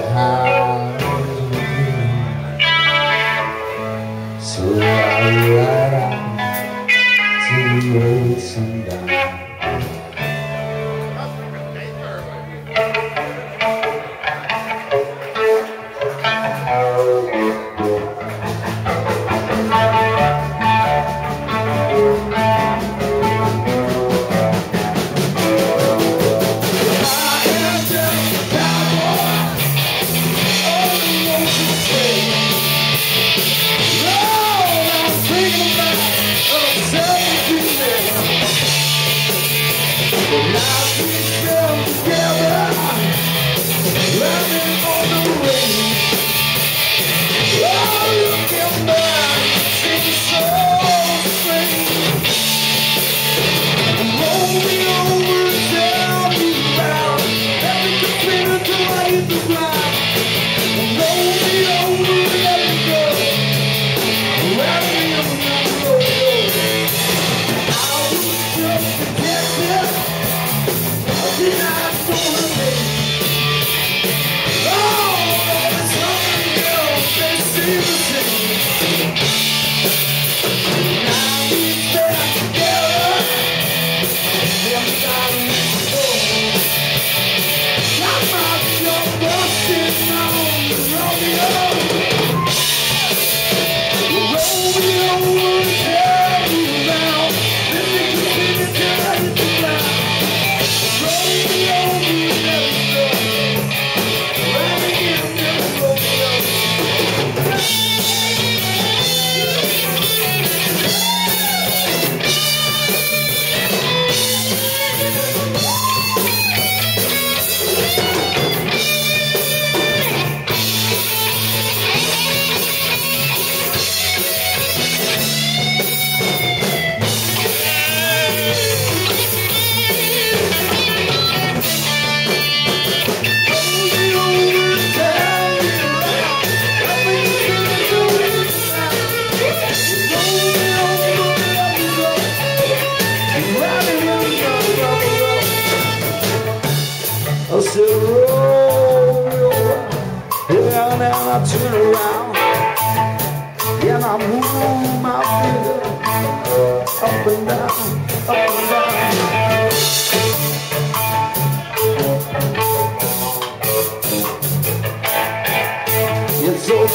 the house. So I ran to the sundown. Then